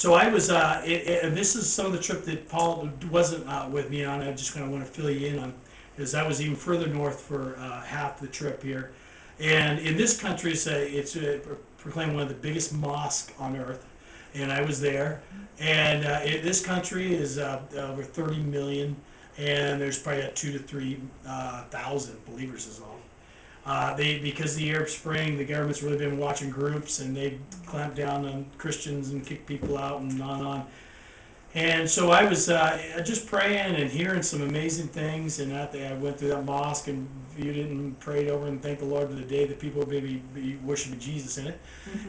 So I was, uh, it, it, and this is some of the trip that Paul wasn't uh, with me on. I just kind of want to fill you in on, because I was even further north for uh, half the trip here. And in this country, it's, a, it's a, proclaimed one of the biggest mosques on earth. And I was there. And uh, it, this country is uh, over 30 million, and there's probably a two to three uh, thousand believers is all. Uh, they because the Arab Spring, the government's really been watching groups, and they clamped down on Christians and kicked people out and on and on. And so I was uh, just praying and hearing some amazing things, and that I went through that mosque and viewed it and prayed over and thanked the Lord for the day that people would be, be worshiping Jesus in it.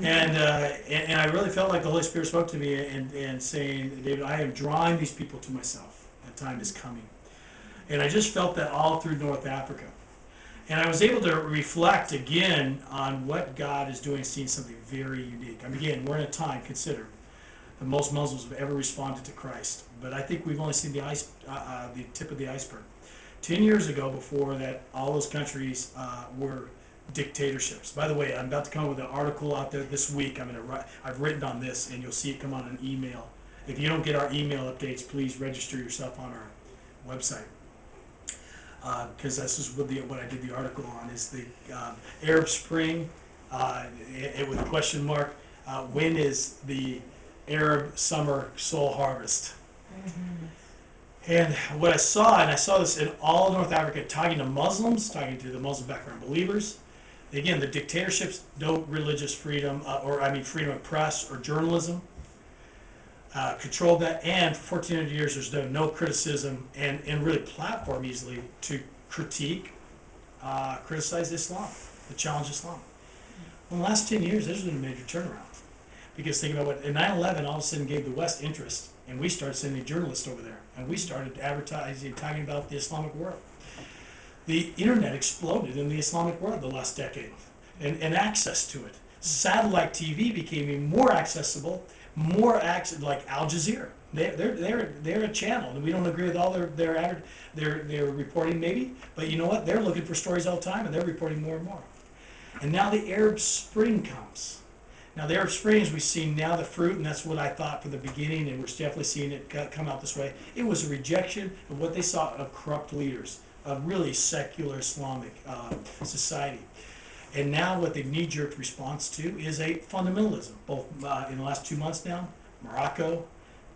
And, uh, and and I really felt like the Holy Spirit spoke to me and, and saying, David, I am drawing these people to myself. That time is coming. And I just felt that all through North Africa. And I was able to reflect again on what God is doing, seeing something very unique. I mean, again, we're in a time, consider, the most Muslims have ever responded to Christ. But I think we've only seen the, ice, uh, uh, the tip of the iceberg. Ten years ago, before that, all those countries uh, were dictatorships. By the way, I'm about to come up with an article out there this week. I'm gonna write, I've written on this, and you'll see it come on an email. If you don't get our email updates, please register yourself on our website because this is what, the, what I did the article on is the um, Arab Spring uh, it, with a question mark. Uh, when is the Arab summer soul harvest? And what I saw, and I saw this in all North Africa, talking to Muslims, talking to the Muslim background believers. Again, the dictatorships, no religious freedom, uh, or I mean freedom of press or journalism uh, controlled that, and for 1,400 years there's no, no criticism and, and really platform easily to critique, uh, criticize Islam, to challenge Islam. In the last 10 years, there's been a major turnaround. Because think about what, in 9-11, all of a sudden gave the West interest, and we started sending journalists over there, and we started advertising, talking about the Islamic world. The internet exploded in the Islamic world the last decade, and, and access to it. Satellite TV became even more accessible, more access, like Al Jazeera. They're, they're, they're, they're a channel, and we don't agree with all their, their, their, their reporting maybe, but you know what? They're looking for stories all the time, and they're reporting more and more. And now the Arab Spring comes. Now the Arab Springs, we've seen now the fruit, and that's what I thought from the beginning, and we're definitely seeing it come out this way. It was a rejection of what they saw of corrupt leaders, of really secular Islamic uh, society. And now what the knee-jerk response to is a fundamentalism, both uh, in the last two months now, Morocco,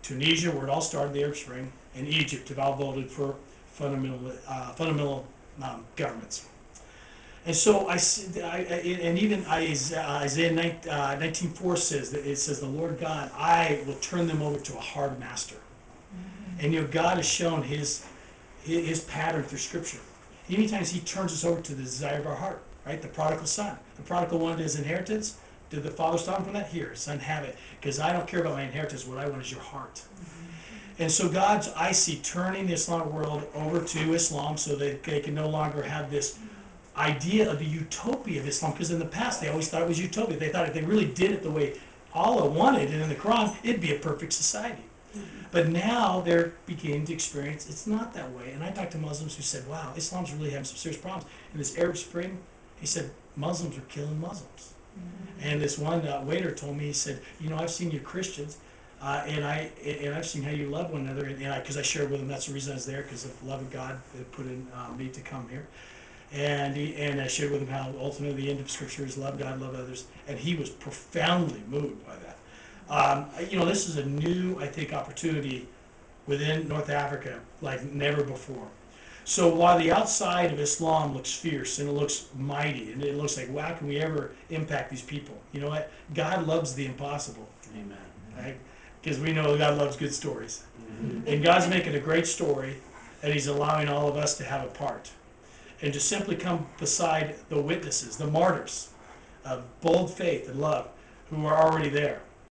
Tunisia, where it all started, the Arab Spring, and Egypt have all voted for fundamental, uh, fundamental um, governments. And so I, I- and even Isaiah Isaiah 19, uh, 19:4 says that it says the Lord God, I will turn them over to a hard master. And you know God has shown His His his pattern through Scripture. Many times He turns us over to the desire of our heart, right? The prodigal son. The prodigal wanted his inheritance. Did the father stop him from that? Here, son, have it, because I don't care about my inheritance. What I want is your heart. Mm-hmm. And so God's, I see, turning the Islamic world over to Islam so that they can no longer have this idea of the utopia of Islam. Because in the past, they always thought it was utopia. They thought if they really did it the way Allah wanted and in the Quran, it'd be a perfect society. Mm-hmm. But now they're beginning to experience it's not that way. And I talked to Muslims who said, wow, Islam's really having some serious problems. In this Arab Spring, he said, Muslims are killing Muslims. And this one uh, waiter told me, he said, you know, I've seen you Christians, uh, and I and I've seen how you love one another, and, and I because I shared with him that's the reason I was there because of the love of God that put in uh, me to come here, and he, and I shared with him how ultimately the end of Scripture is love God, love others, and he was profoundly moved by that. Um, you know, this is a new I think opportunity within North Africa like never before. So while the outside of Islam looks fierce and it looks mighty and it looks like, wow, can we ever impact these people? You know what? God loves the impossible, Amen. right? Because we know God loves good stories. Mm-hmm. And God's making a great story, and He's allowing all of us to have a part. And to simply come beside the witnesses, the martyrs of bold faith and love, who are already there.